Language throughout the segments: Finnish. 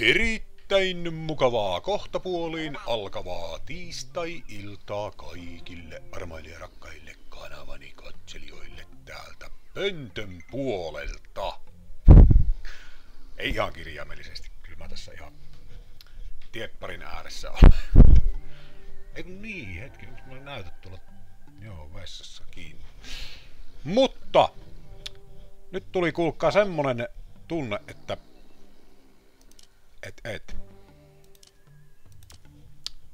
Erittäin mukavaa kohtapuoliin alkavaa tiistai-iltaa kaikille armailijarakkaille kanavani katselijoille täältä pöntön puolelta. Ei ihan kirjaimellisesti, kyllä mä tässä ihan tiepparin ääressä olen. Ei kun niin, hetki, nyt mä näytät tuolla, joo, vessassa kiinni. Mutta, nyt tuli kuulkaa semmonen tunne, että et, et.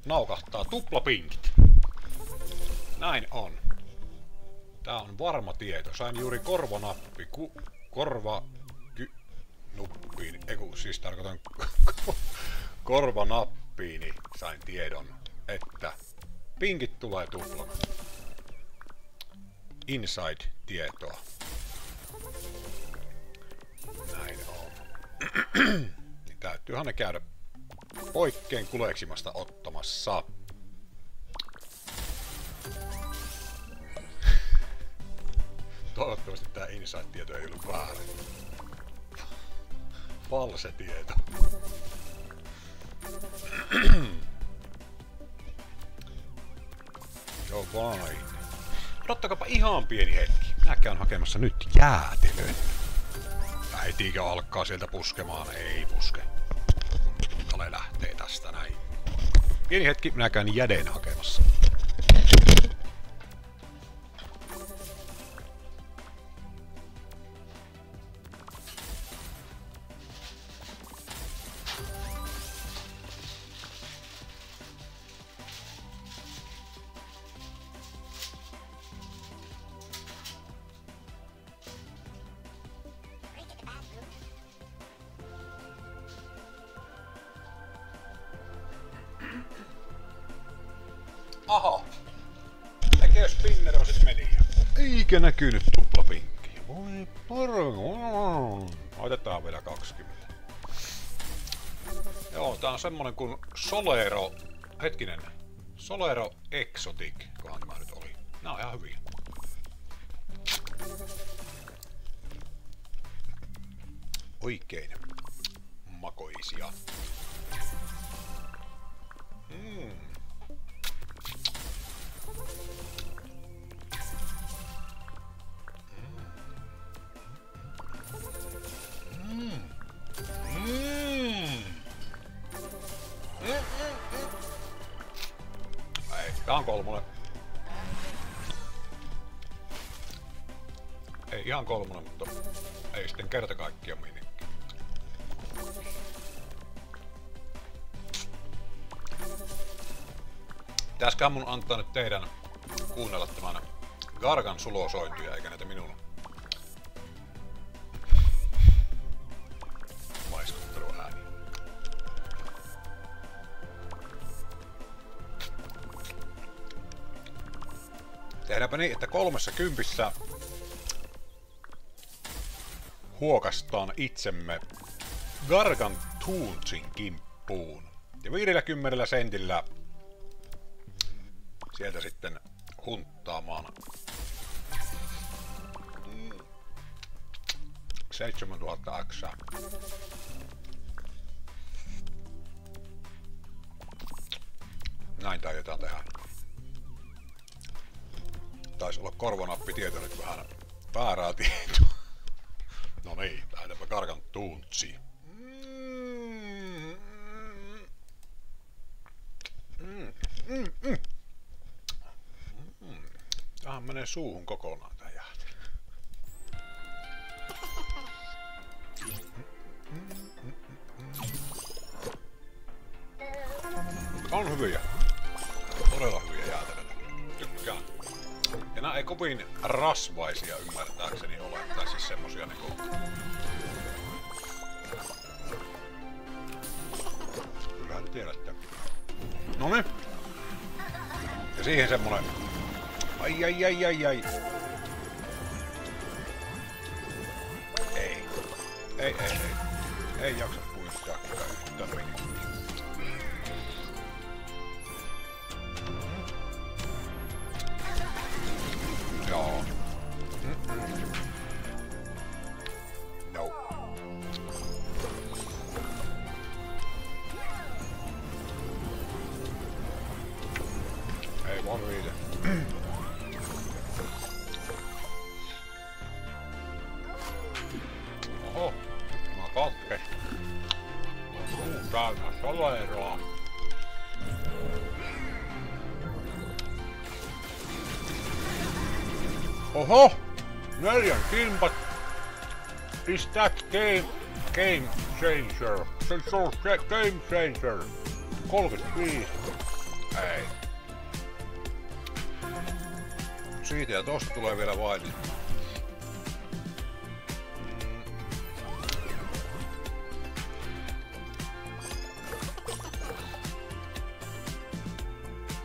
Naukahtaa tuplapinkit. Näin on. Tää on varma tieto. Sain juuri korvanappi, ku, korva, ky, nuppiin, eiku, siis tarkoitan korvanappiini sain tiedon, että pinkit tulee tuplana. Inside-tietoa. Näin on. Täytyyhän ne käydä poikkeen kuleksimasta ottamassa. Toivottavasti tää inside-tieto ei ollut väärin. False tieto. Joo vain. Odottakapa ihan pieni hetki. Minä käyn hakemassa nyt jäätelön. Hetikä alkaa sieltä puskemaan. Ei puske. Kale lähtee tästä näin. Pieni hetki, minä käyn jäden hakemassa. Eikä näkynyt tuplapinkki. Voi porgo. Otetaan vielä 20. Joo, tää on semmonen kuin Solero... Hetkinen. Solero Exotic, kohan tämä nyt oli. Nää on ihan hyviä. Oikein makoisia. On kolmonen. Ei ihan kolmonen, mutta ei sitten kerta kaikkiaan minnekään. Pitäisköhän mun antaa nyt teidän kuunnella tämän Gargan sulosointuja, eikä näitä minun Tehdäänpä niin, että kolmessa kympissä huokastaan itsemme Gargan Toonsin kimppuun. Ja 50 sentillä sieltä sitten hunttaamaan 7000 X. Näin taitetaan tehdä. Taisi olla korvanappi tieto nyt vähän väärää tietoa. No niin, lähdetäänpä karkan. Mm. Tähän menee suuhun kokonaan tää jäätä. On hyviä. Kovin rasvaisia ymmärtääkseni ole. Tai siis semmosia niinku... Kyllähän tiedätte. Noniin. Ja siihen semmonen... Ai ai ai ai ai. Ei. Ei ei ei. Ei jaksa game, game changer? Se on se game changer. 35. Ei. Siitä ja tosta tulee vielä vain.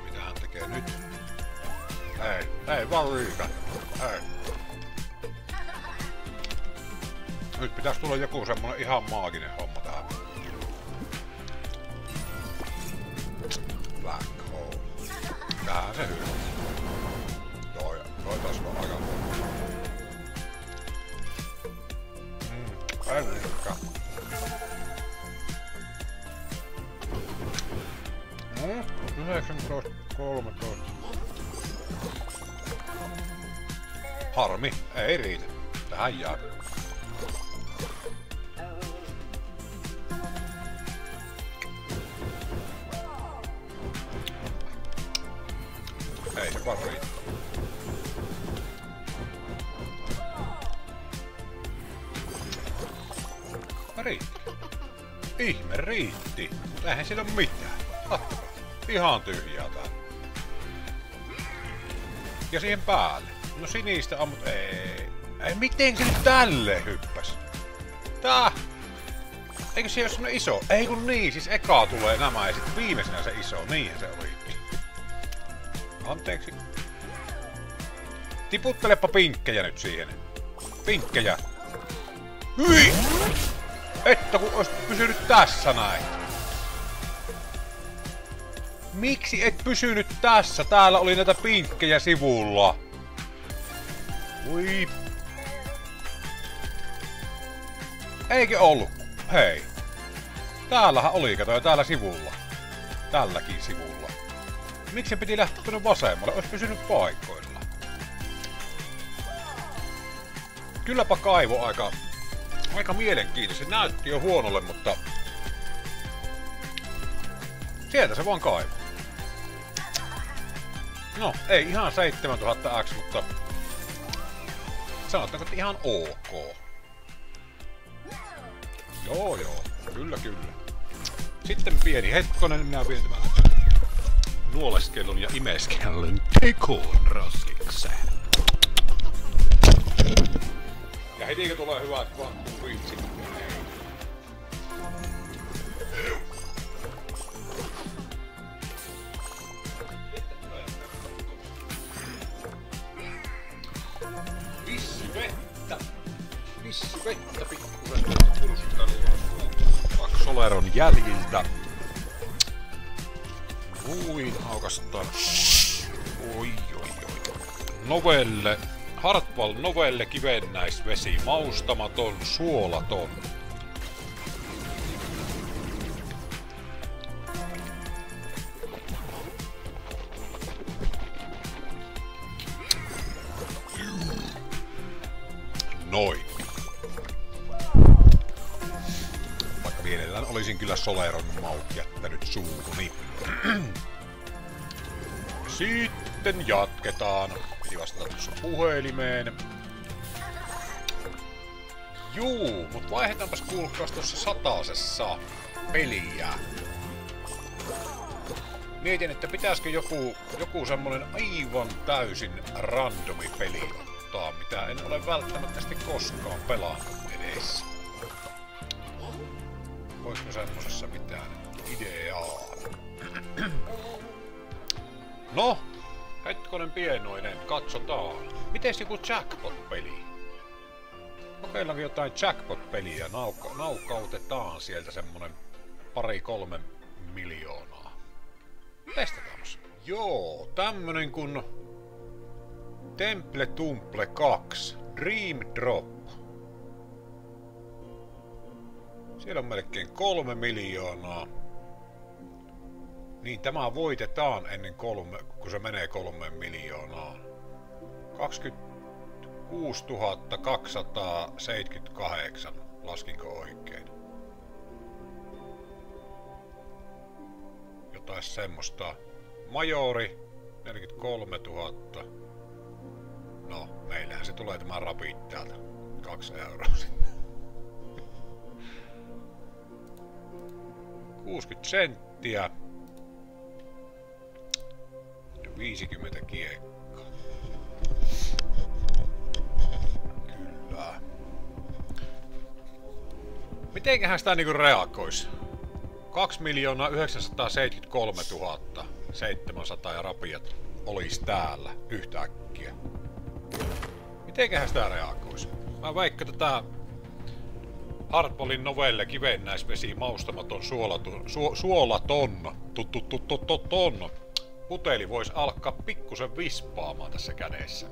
Mitä hän tekee nyt? Ei, ei vaan riitä. Pitäisi tulla joku semmonen ihan maaginen homma tähän. Black hole. Tähän se hyvä. Ja toi taas on aika... Mm, ei niinkään. Mm, 19, 13. Harmi, ei riitä. Tähän jää. Siinä oo mitään. Katsokaa. Ihan tyhjää täällä. Ja siihen päälle. No sinistä ammut... Ei. Ei, miten se nyt tälle hyppäs? Tää! Eikö se ole iso? Ei kun niin, siis eka tulee nämä ja sitten viimeisenä se iso. Niinhän se oli. Anteeksi. Tiputtelepa pinkkejä nyt siihen. Pinkkejä. Hyi! Että kun olisit pysynyt tässä näin. Miksi et pysynyt tässä? Täällä oli näitä pinkkejä sivulla. Ui. Eikö ollut? Hei. Täällähän oli, kato, täällä sivulla. Tälläkin sivulla. Miksi piti lähteä tuonne vasemmalle? Olisi pysynyt paikoilla. Kylläpä kaivo aika, aika mielenkiintoinen. Se näytti jo huonolle, mutta... Sieltä se vaan kaivo. No, ei ihan 7000X, mutta... Sanotaanko, että ihan ok. Joo, joo. Kyllä, kyllä. Sitten pieni hetkonen, minä vien tämän nuoleskelun ja imeskelun tekoon raskikseen. Ja heti kun tulee hyvät quantum reachit, Vissi vettä pikkusen. Soleron jäljiltä. Vuin aukastaan. Oi, oi, oi. Novelle. Hartwell Novelle kivennäisvesi. Maustamaton, suolaton. Sitten jatketaan. Piti vastata tuossa puhelimeen. Juu, mut vaihdetaanpas kuulkaas tuossa satasessa peliä. Mietin, että pitäisikö joku, joku semmonen aivan täysin randomi peli ottaa, mitä en ole välttämättä koskaan pelannut edes. Voisiko semmosessa mitään ideaa? No, hetkonen pienoinen, katsotaan. Mites joku jackpot-peli? Kokeillaanko jotain jackpot-peliä? Nauka, naukautetaan sieltä semmonen pari kolme miljoonaa. Testataanpas. Joo, tämmönen kun Temple Tumple 2 Dream Drop. Siellä on melkein kolme miljoonaa. Niin, tämä voitetaan ennen kolme, kun se menee kolmeen miljoonaan. 26 278, laskinko oikein? Jotain semmoista. Majori, 43 000. No, meillähän se tulee tämä rapid täältä. Kaksi euroa sinne. 60 senttiä. 50 kiekkaa. Kyllä. Mitenköhän sitä niinku reagoisi? 2 miljoonaa 973 700 ja rapiat olisi täällä yhtäkkiä. Mitenköhän sitä reagoisi? Mä vaikka tätä Hardballin novelle kivennäisvesi maustamaton suolaton, su, suolaton tuttu, tuttu, tuttu, ton puteli voisi alkaa pikkusen vispaamaan tässä kädessä.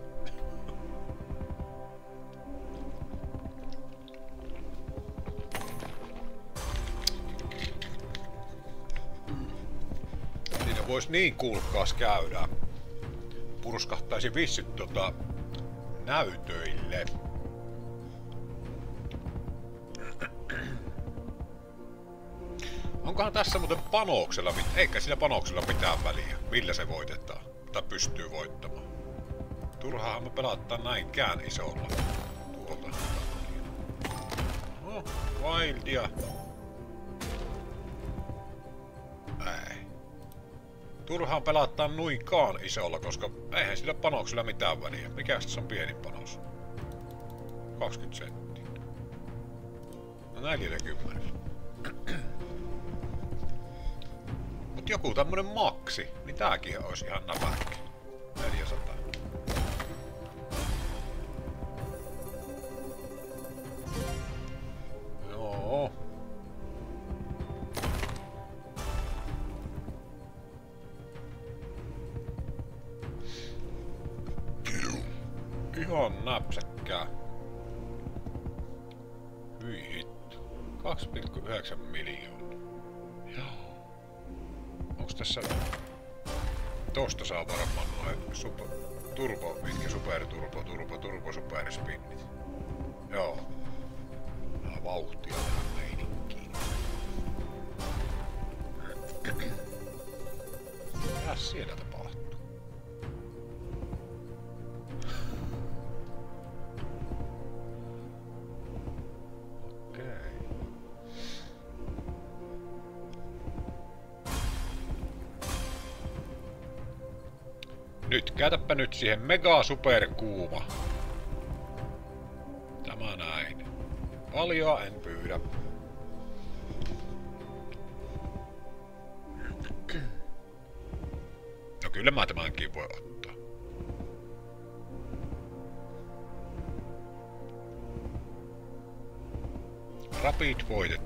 Siinä voisi niin kuulkaas käydä. Purskahtaisi vissyt tota näytöille. Onkohan tässä muuten panoksella, eikä sillä panoksella mitään väliä, millä se voitetaan, tai pystyy voittamaan. Turhaahan me pelataan näinkään isolla tuolta. Oh, wildia. Ei. Turhaan pelataan nuinkaan isolla, koska eihän sillä panoksella mitään väliä. Mikä se on pieni panos? 20 senttiä. No 40. Mut joku tämmönen maksi, niin tääkin olisi ihan näpäkkä. Nyt käytäpä nyt siihen mega super kuuma. Tämä näin. Paljoa en pyydä. No kyllä mä tämänkin voi ottaa. Rapid voitettiin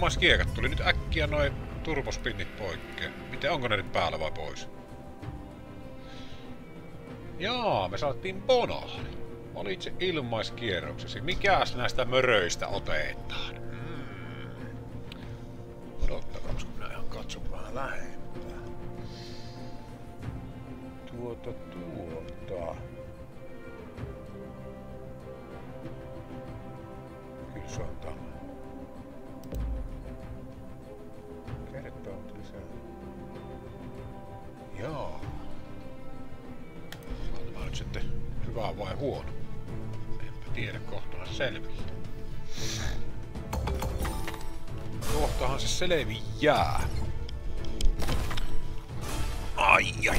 Aa, ilmaiskiekat tuli nyt äkkiä noin turbospinnit poikkeen. Miten, onko ne nyt päällä vai pois? Jaa, me saatiin bonali. Valitse ilmaiskierroksesi. Mikäs näistä möröistä otetaan? Hyvä vai huono? Enpä tiedä, kohtahan se selviää. Kohtahan se selviää. Ai ai.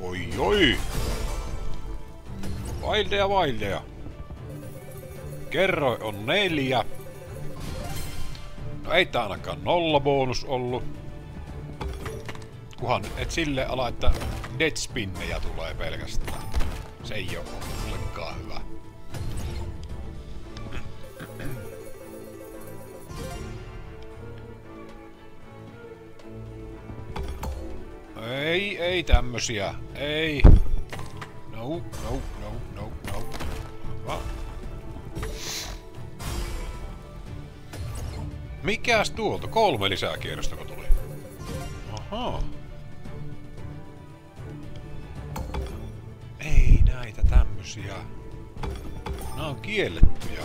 Oi oi. Vaildeja vaildeja. Kerroin on neljä. No ei tää ainakaan nolla bonus ollut. Kuhan et sille ala, että deadspinnejä tulee pelkästään. Se ei oo ollenkaan hyvä. Ei, ei tämmösiä. Ei. No, no, no, no, no. Va? Mikäs tuolta? Kolme lisää kierrosta tuli. Aha. Tämmösiä. Nää on kiellettyjä.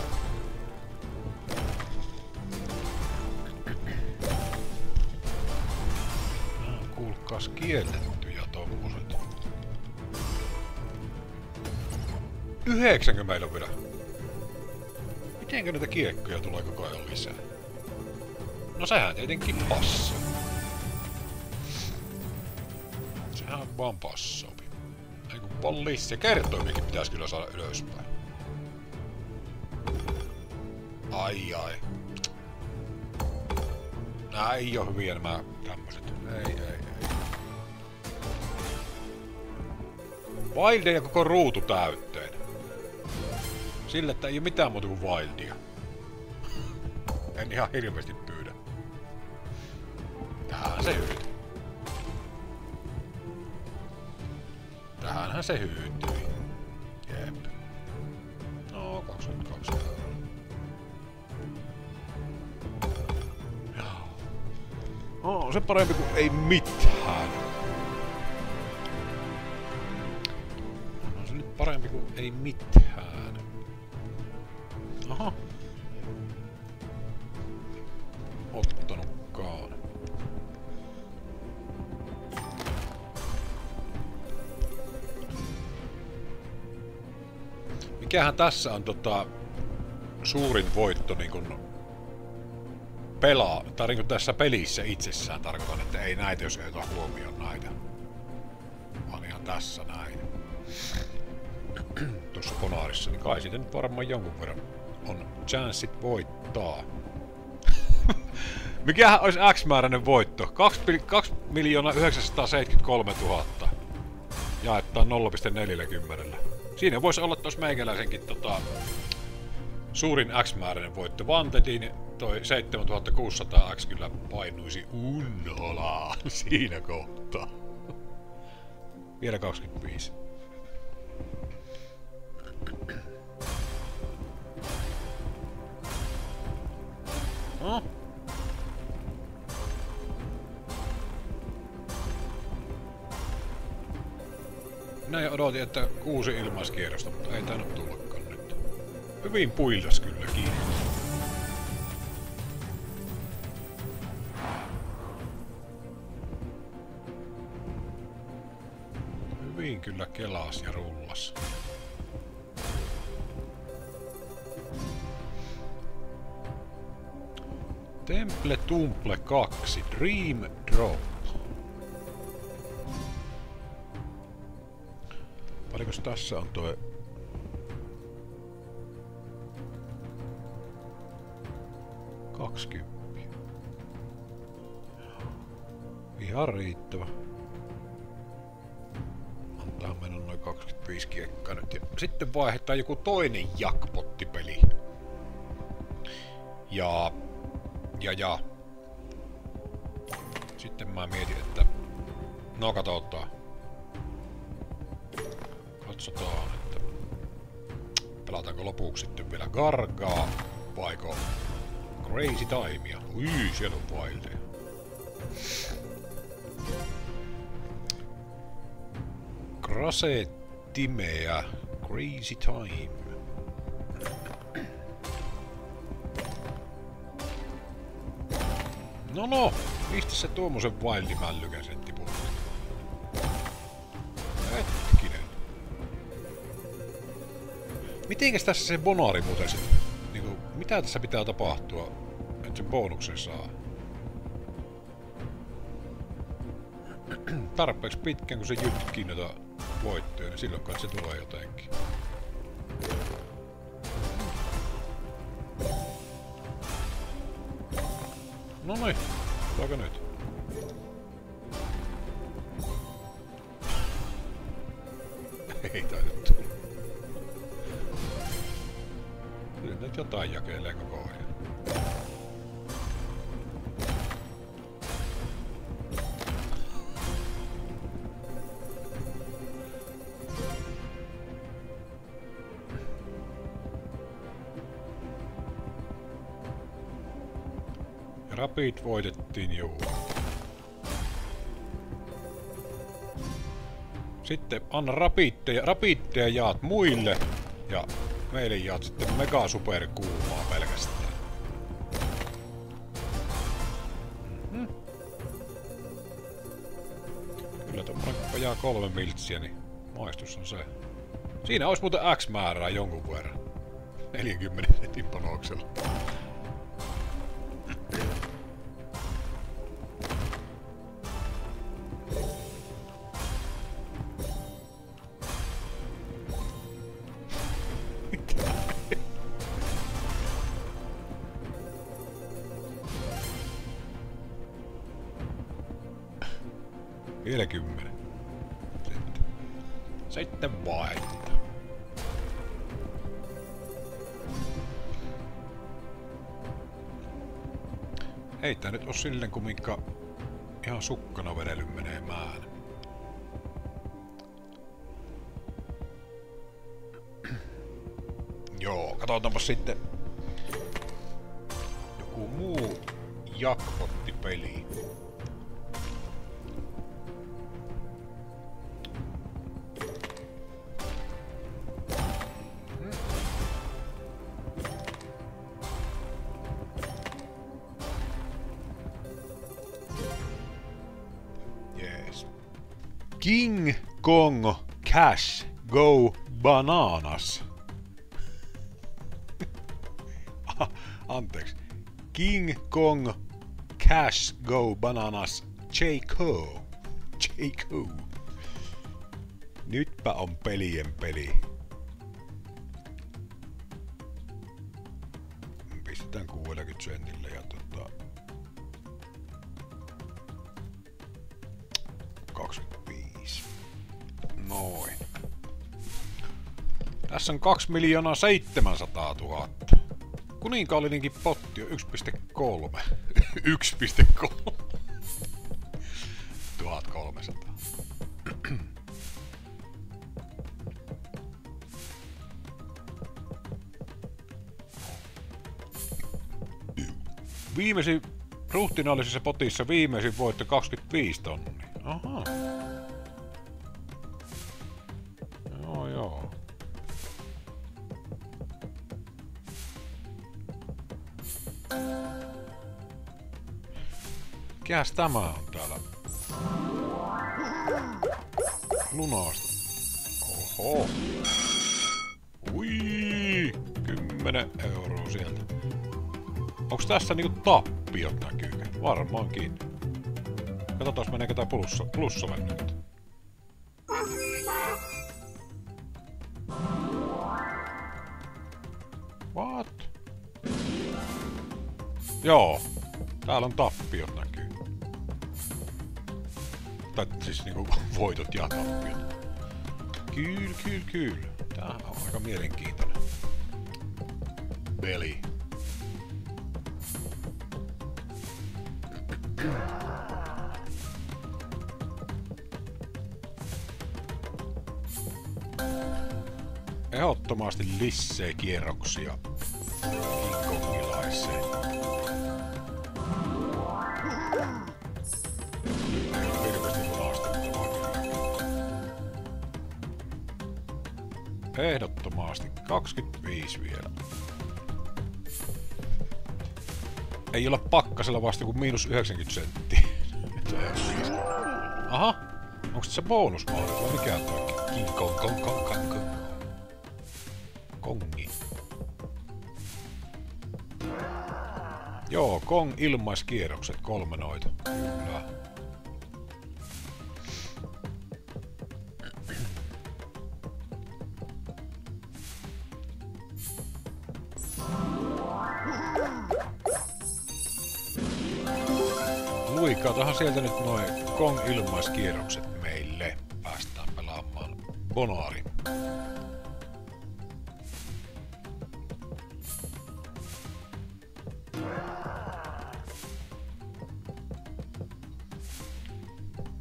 Nää on kuulkaas kiellettyjä tommoset. 90 meillä on vielä. Mitenkö näitä kiekkoja tulee koko ajan lisää? No sehän tietenkin passaa. Sehän vaan passaa. Ei kun poliisi ja kertoimikin pitäisi kyllä saada ylöspäin. Ai ai. Nää ei oo hyviä nämä tämmöset. Ei, ei, ei. Wildia koko ruutu täytteen. Sille, että ei oo mitään muuta kuin Wildia. En ihan hirveästi pyydä. Tähän se hyytyi. Tähänhän se hyytyi. Jep. No, 22 euroa. Oh, se parempi kuin ei mitään. No se nyt parempi kuin ei mitään. Mikähän tässä on tota suurin voitto niin kun pelaa, tai niin tässä pelissä itsessään tarkoitan, että ei näitä, jos ei ota huomioon näitä. Vaan ihan tässä näin. Tuossa Ponaarissa, niin kai siitä nyt varmaan jonkun verran on chanssit voittaa. Mikähän olisi X-määräinen voitto? 2, 2 973 000 jaettaan 0,40. Siinä voisi olla tuossa meikäläisenkin tota, suurin X-määräinen voitto. Vantetin toi 7600X kyllä painuisi unnolaan siinä kohtaa. Vielä 25. No. Minä odotin, että kuusi ilmaiskierrosta, mutta ei tainnut tullakaan nyt. Hyvin puiltas kylläkin. Hyvin kyllä kelas ja rullas. Temple Tumple 2, Dream Drop. Paljonkos tässä on toi... Kaksikymppiä. Ihan riittävä. Antaa mennä noin 25 kiekkaa nyt. Ja sitten vaihdetaan joku toinen jakpottipeli. Ja... Ja ja... Sitten mä mietin, että... No katsotaan. Katsotaan, että... Pelataanko lopuksi sitten vielä Gargaa, vaiko Crazy Timea? Ui, siellä on Wildeja. Krase Crazy Time. No no, mistä se tuommoisen Wildimällykä Mitenkäs tässä se bonari muuten sit? Niinku, mitä tässä pitää tapahtua, että sen bonuksen saa? Tarpeeksi pitkään kun se jytkii noita voittoja, niin silloin kai se tulee jotenkin. No noin, tuleeko nyt? Rapid voitettiin, juu. Sitten anna rapitteja, rapitteja jaat muille. Ja meille jaat sitten mega super kuumaa pelkästään. Mm. Kyllä tommonen vajaa kolme miltsiä, niin maistus on se. Siinä olisi muuten X määrää jonkun verran. 40 sentin panoksella. Silleen kumminka ihan sukkana vedely menemään. Joo, katsotaanpa sitten King Kong Cash Go Bananas. Anteeksi. King Kong Cash Go Bananas J.K. J.K. Nytpä on pelien peli. On 2 miljoonaa 700 000. Kuninkaallinenkin potti on 1,3. 1,3. 1300. Viimeisin ruhtinaallisessa potissa viimeisin voitto 25 tonnia. Aha. Mikäs tämä on täällä? Lunasta. Oho. Ui, 10 euroa sieltä. Onks tässä niinku tappiot näkyy? Varmaankin. Katsotaan meneekö tää plussa, plussalle nyt. What? Joo. Täällä on tappiot näkyy. Tai siis niinku voitot ja tappiot. Kyllä, kyllä, kyllä. Tää on aika mielenkiintoinen. Peli. Ehdottomasti lisää kierroksia King 25 vielä. Ei olla pakkasella vasta kuin miinus 90 senttiä. Aha! Onko se bonusmalli vai mikä on toi? King Kong Kong Kong Kong Kong. Kongi. Joo, Kong ilmaiskierrokset, kolme noita. Kyllä. Kong ilmaiskierrokset meille. Päästään pelaamaan Bonaari.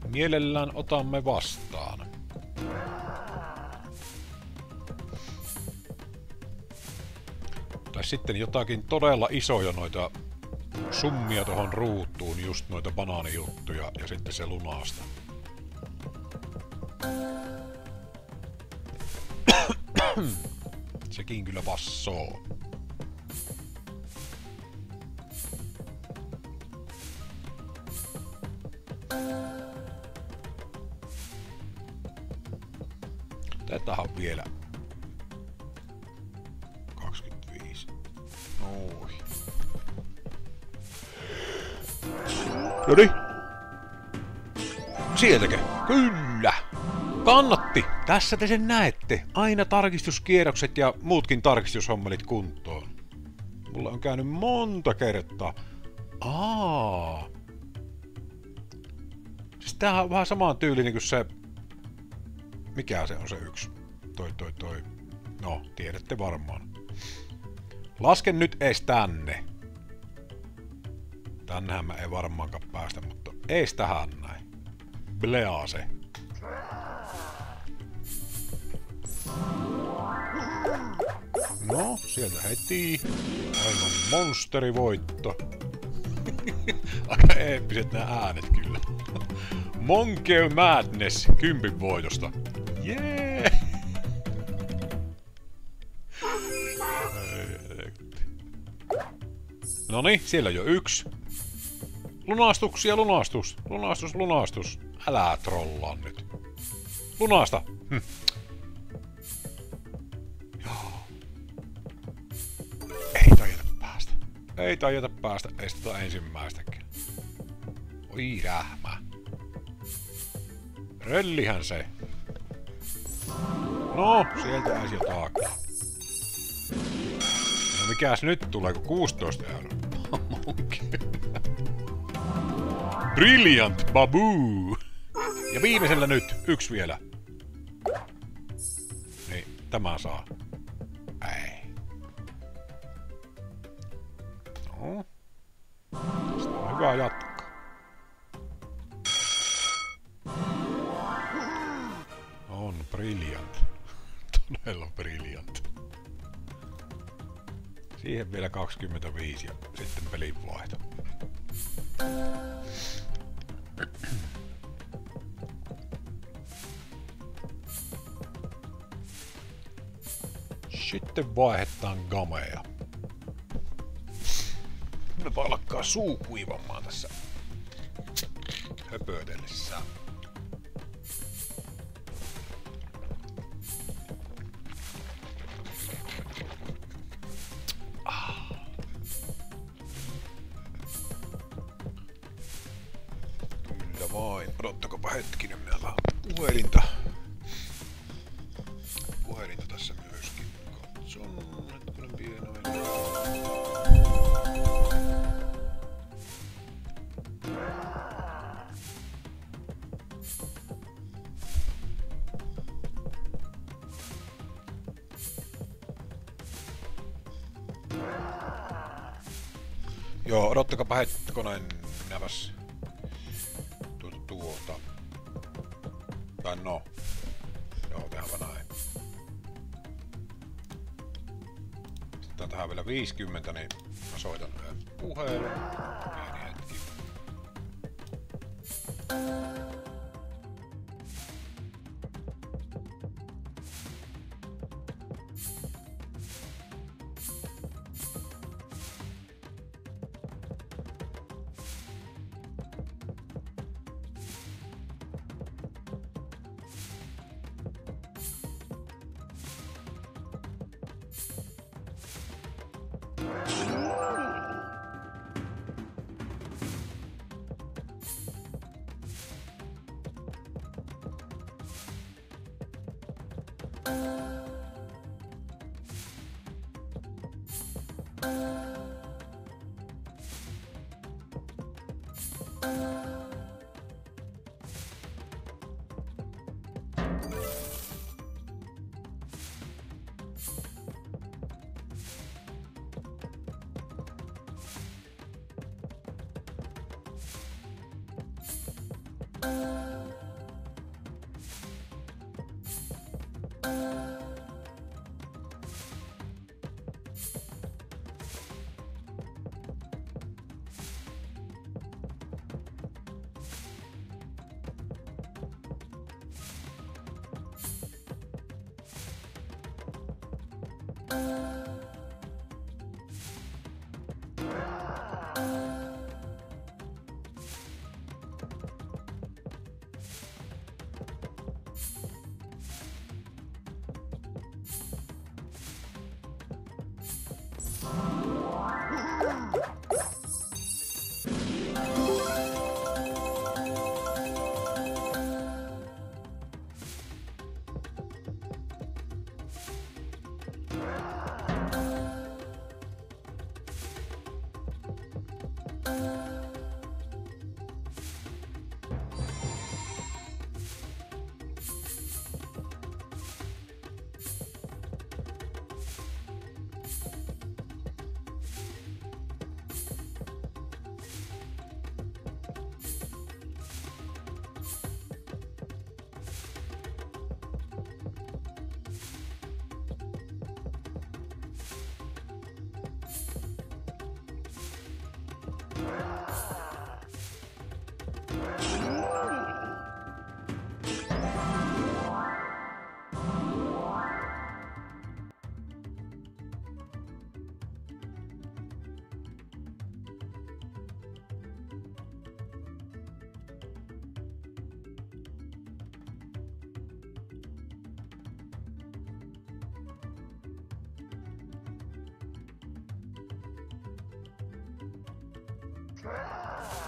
Mielellään otamme vastaan. Tai sitten jotakin todella isoja noita summia tuohon ruutuun just noita banaanijuttuja ja sitten se lunasta. Sekin kyllä passoo. Kannatti! Tässä te sen näette. Aina tarkistuskierrokset ja muutkin tarkistushommelit kuntoon. Mulla on käynyt monta kertaa. Aa. Siis tämähän on vähän samaan tyylinen kuin se... Mikä se on se yksi? Toi, toi, toi. No, tiedätte varmaan. Lasken nyt ees tänne. Tännehän mä ei varmaankaan päästä, mutta ees tähän näin. Blease. No, sieltä heti. Aivan monsterivoitto. Aika eeppiset nämä äänet kyllä. Monkey Madness kympin voitosta. Jee! No niin, siellä on jo yksi. Lunastuksia, lunastus. Lunastus, lunastus. Älä trollaa nyt. Lunasta. Hm. Ei tajeta päästä edes tota ensimmäistäkään. Oi rähmä. Röllihän se. No, sieltä äisi jotakin. No mikäs nyt tulee, kun 16 euroa? Brilliant Babu! Ja viimeisellä nyt, yksi vielä. Niin, tämä saa. No. Tästä on hyvä jatkaa. On brilliant. Todella brilliant. Siihen vielä 25 ja sitten pelinvaihto. Sitten vaihdetaan gameja. Nyt alkaa suu kuivamaan tässä höpötellessään. Odottakopa hetkonen. Minäpäs tuota tuota. Tai no. Joo, tehdäänpä näin. Sitten tähän vielä 50, niin mä soitan yhden puhelun. Pieni hetki. Ah!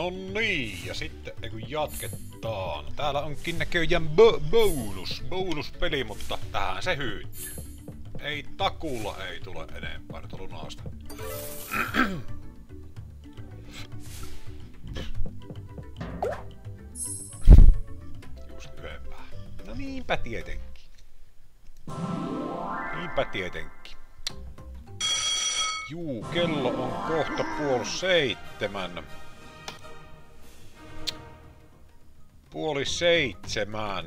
No niin, ja sitten kun jatketaan. Täällä onkin näköjään bo bonus, bonuspeli, mutta tähän se hyytyy. Ei takulla ei tule enempää nyt lunaasta. Just yhden vähän. No niinpä tietenkin. Niinpä tietenkin. Juu, kello on kohta puoli seitsemän. Puoli seitsemän.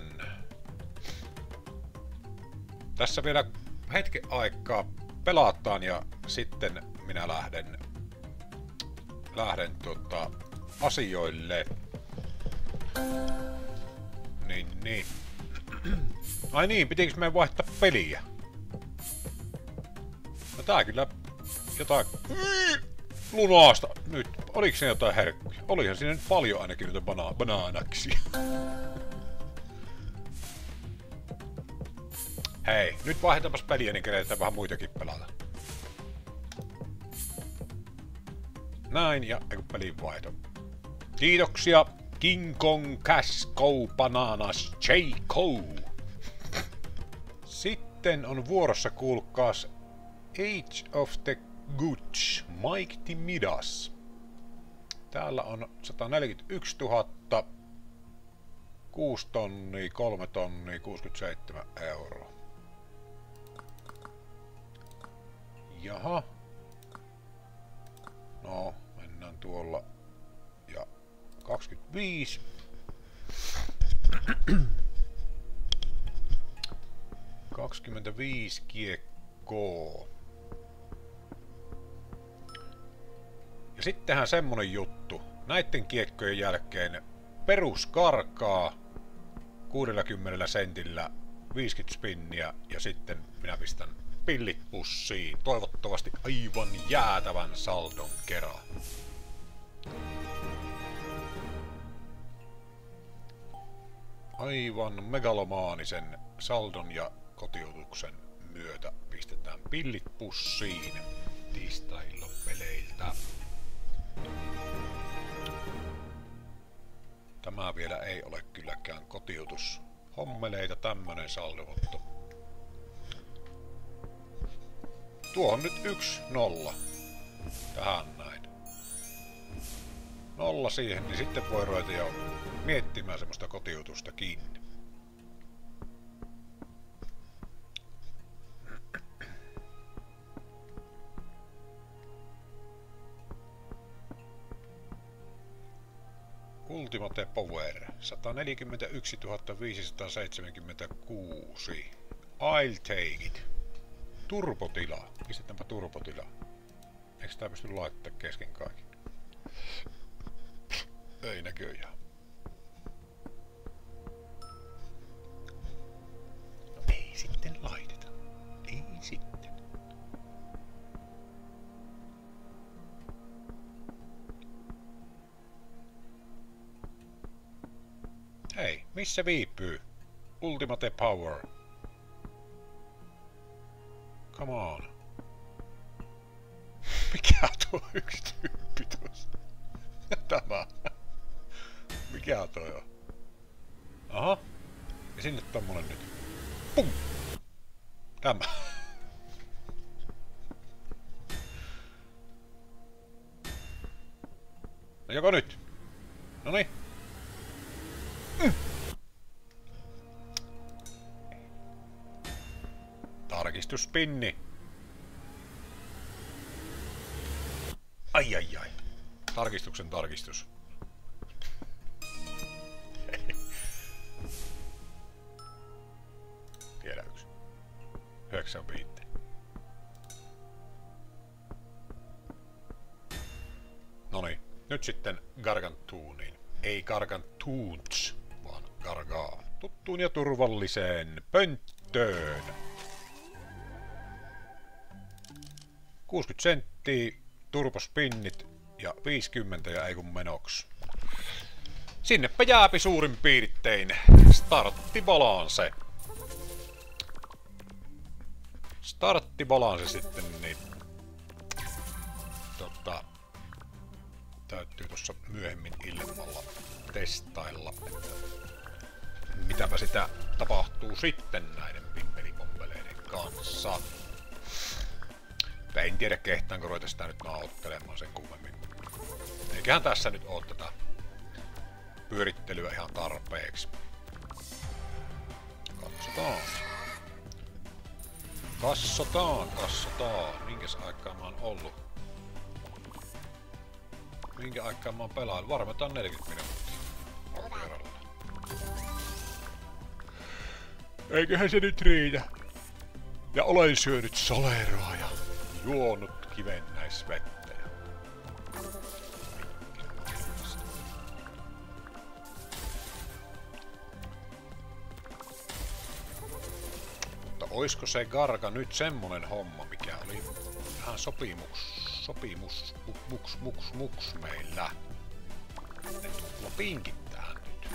Tässä vielä hetken aikaa pelataan ja sitten minä lähden, lähden tota, asioille. Niin, niin. Ai niin, pitikö me vaihtaa peliä? No tää kyllä jotain lunaasta. Nyt, oliko se jotain herkkuja? Olihan siinä nyt paljon ainakin noita bana banaanaksia. Hei, nyt vaihdetaanpas peliä, niin keretään vähän muitakin pelata. Näin, ja pelin vaihto. Kiitoksia King Kong Cash Cow Bananas J. Cow. Sitten on vuorossa kuulkaas Age of the Goods, Mike Timidas. Täällä on 141 000, 6 tonnia, 3 tonnia, 67 euroa. Jaha. No, mennään tuolla. Ja 25. Kaksikymmentäviisi kiekkoa. Sittenhän semmonen juttu. Näitten kiekkojen jälkeen perus karkaa 60 sentillä 50 spinniä ja sitten minä pistän pillit pussiin. Toivottavasti aivan jäätävän saldon kerran. Aivan megalomaanisen saldon ja kotiutuksen myötä pistetään pillit pussiin tiistailla peleiltä. Tämä vielä ei ole kylläkään kotiutus. Hommeleita tämmönen saldo, mutta... Tuo on nyt yksi nolla. Tähän näin. Nolla siihen, niin sitten voi ruveta jo miettimään semmoista kotiutusta kiinni. 141 576. I'll take it. Turbotila. Pistetäänpä turbotila. Eikö tää pysty laittaa kesken kaiken? Ei näköjään. Missä viipyy? Ultimate Power. Come on. Mikä tuo yksi tyyppi tuossa? Tämä. Mikä toi on? Aha. Ja sinne tommonen nyt. Pum! Tämä. No joko nyt? Noniin. Tarkistuspinni. Ai ai ai. Tarkistuksen tarkistus. Tiedä yksi. Yhdeksän viitti. Noniin, nyt sitten Gargantuuniin. Ei Gargantuunts, vaan Gargaa. Tuttuun ja turvalliseen pönttöön. 60 senttiä, turbospinnit ja 50 ja ei kun menoks. Sinnepä jääpi suurin piirtein starttibalanse. Starttibalanse sitten, niin tota, täytyy tuossa myöhemmin illemmalla testailla, että mitäpä sitä tapahtuu sitten näiden pimpelipompeleiden kanssa. Mutta en tiedä kehtaanko ruveta sitä nyt nauhoittelemaan sen kummemmin. Eiköhän tässä nyt oo tätä pyörittelyä ihan tarpeeksi. Katsotaan. Kassotaan, kassotaan. Minkäs aikaa mä oon ollut? Minkä aikaa mä oon pelaillut? Varmaan 40 minuuttia. Kerralla. Eiköhän se nyt riitä. Ja olen syönyt soleroa ja juonut kivennäisvettä. Mutta oisko se Garga nyt semmonen homma, mikä oli vähän sopimus, sopimus, muks, muks, muks meillä? Ne tulla pinkittää nyt.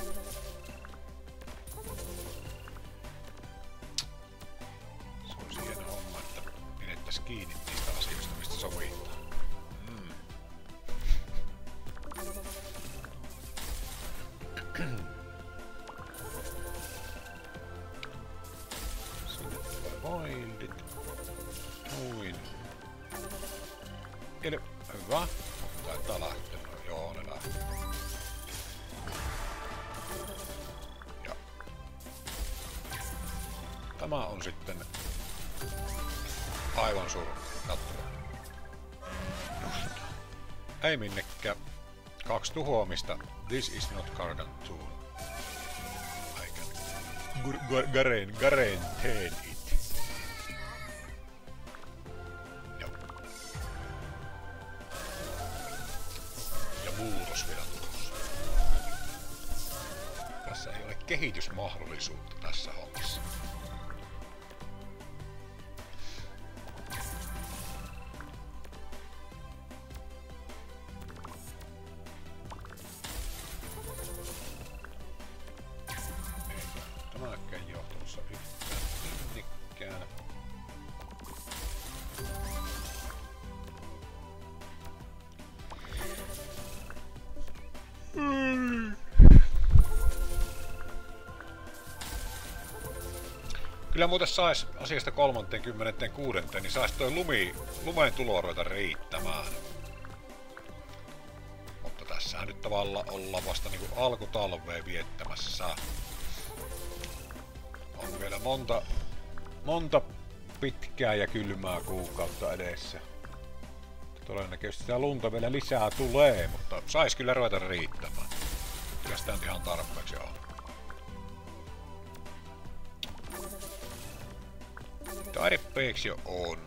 Se olisi hieno homma, että pidettäis kiinni on sitten aivan. Just. Ei minnekään. Kaksi tuhoamista. This is not Gargantuan. I can Garen, Garen teen Kyllä muuten sais asiasta 36, niin sais toi lumi, lumen tulo ruveta riittämään. Mutta tässä nyt tavallaan ollaan vasta niinku alkutalvea viettämässä. On vielä monta, monta pitkää ja kylmää kuukautta edessä. Todennäköisesti sitä lunta vielä lisää tulee, mutta sais kyllä ruveta riittämään. Kyllä sitä nyt ihan tarpeeksi on. Tarpeeksi jo on.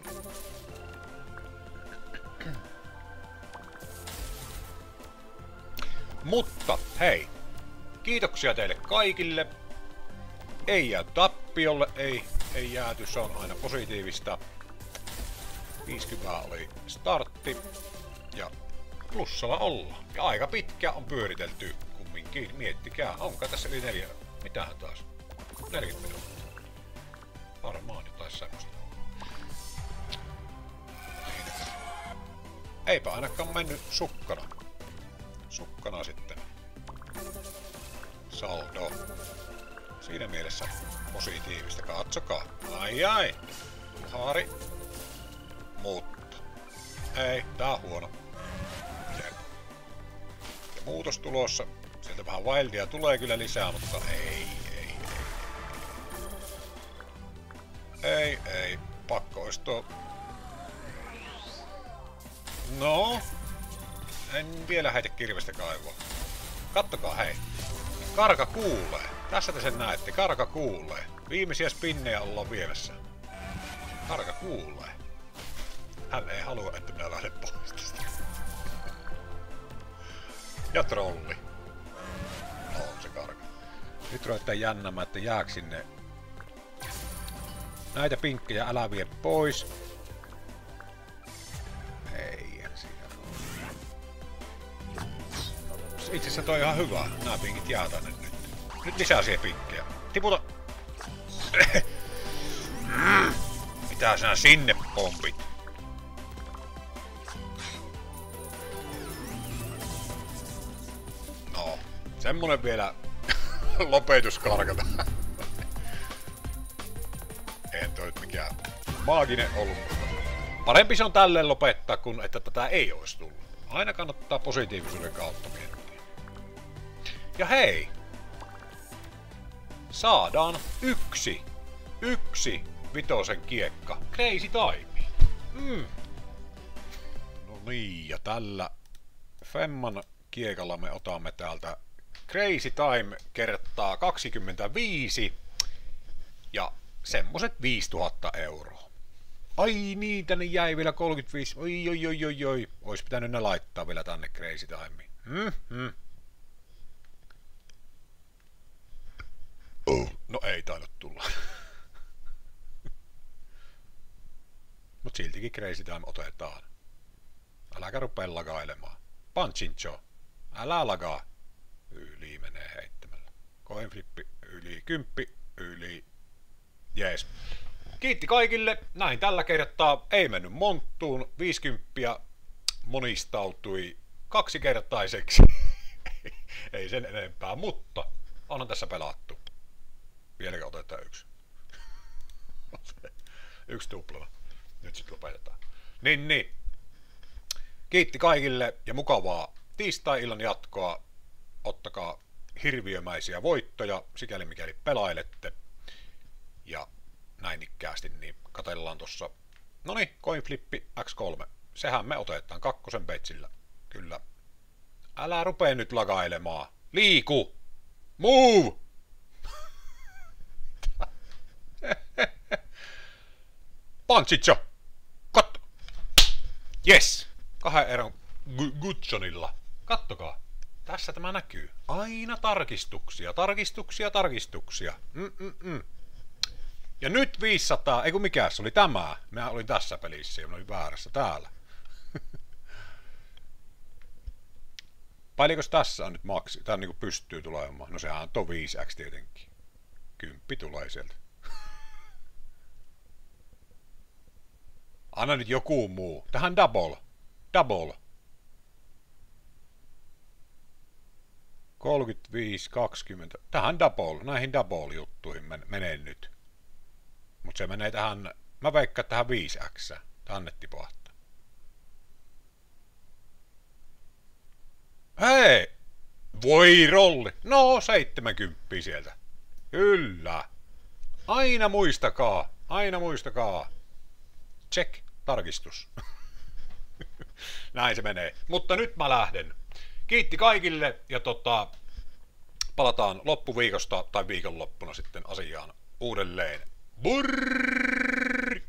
Mutta hei, kiitoksia teille kaikille. Ei jää tappiolle, ei, ei jääty, se on aina positiivista. 50 oli startti ja plussalla ollaan. Ja aika pitkä on pyöritelty kumminkin. Miettikää, onko tässä yli neljä, mitähän taas? 40 minuuttia. Varmaan jotain semmoista. Eipä ainakaan mennyt sukkana. Sukkana sitten. Saldo. Siinä mielessä positiivista. Katsokaa. Ai ai. Haari. Mutta. Ei, tää on huono. Ja muutos tulossa. Sieltä vähän wildia tulee kyllä lisää, mutta ei, ei, ei. Ei, ei. Pakko ois tuo... No, En vielä heitä kirvestä kaivoa. Kattokaa hei. Karka kuulee. Tässä te sen näette. Karka kuulee. Viimeisiä spinnejä ollaan viemässä. Karka kuulee. Hän ei halua, että minä lähden pois tästä. Ja trolli. On se karka. Nyt ruvetaan jännämään, että jääkö sinne näitä pinkkejä älä vie pois. Itse asiassa toi ihan hyvä. Nää pinkit tänne nyt. Nyt lisää siihen pinkkejä. Tiputa! Mitä sinä sinne pompit? No, semmonen vielä lopetus karkata. Eihän toi mikään maaginen ollut. Parempi se on tälleen lopettaa, kun että tätä ei olisi tullut. Aina kannattaa positiivisuuden kautta miettiä. Ja hei! Saadaan yksi, yksi vitosen kiekka Crazy Time. Mm. No niin, ja tällä Femman kiekalla me otamme täältä Crazy Time kertaa 25 ja semmoset 5000 euroa. Ai niin, tänne jäi vielä 35. Oi, oi, oi, oi, oi. Ois pitänyt ne laittaa vielä tänne Crazy Time. Hmm, hmm. Oh. No ei tainnut tulla. Mut siltikin Crazy Time otetaan. Äläkä rupee lagailemaan. Panchincho. Älä lagaa. Yli menee heittämällä. Coinflippi yli kymppi yli. Jees. Kiitti kaikille. Näin tällä kertaa. Ei mennyt monttuun. 50 monistautui kaksikertaiseksi. Ei sen enempää, mutta onhan tässä pelattu. Vieläkö otetaan yksi? yksi tuplana. Nyt sitten lopetetaan. Niin, niin. Kiitti kaikille ja mukavaa tiistai-illan jatkoa. Ottakaa hirviömäisiä voittoja, sikäli mikäli pelailette. Ja näin ikkäästi, niin katellaan tossa. Noni, coinflippi X3. Sehän me otetaan kakkosen betsillä. Kyllä. Älä rupee nyt lagailemaan. Liiku! Move! Panchitso! Katto! Yes! Kahden eron Gutchonilla. Kattokaa. Tässä tämä näkyy. Aina tarkistuksia, tarkistuksia, tarkistuksia. Mm-mm-mm. Ja nyt 500, ei kun mikä se oli tämä. Mä olin tässä pelissä ja mä olin väärässä täällä. Paljonko tässä on nyt maksi? Tää niinku pystyy tulemaan. No sehän on 5x tietenkin. Kymppi tulee sieltä. Anna nyt joku muu. Tähän double. Double. 35, 20. Tähän double, näihin double juttuihin men, menee nyt. Mutta se menee tähän, mä veikkaan tähän 5x. Tähän nettipahta. Hei! Voi rolli! No, 70 sieltä. Kyllä. Aina muistakaa, aina muistakaa. Check, tarkistus. Näin se menee. Mutta nyt mä lähden. Kiitti kaikille ja tota, palataan loppuviikosta tai viikonloppuna sitten asiaan uudelleen. Burr,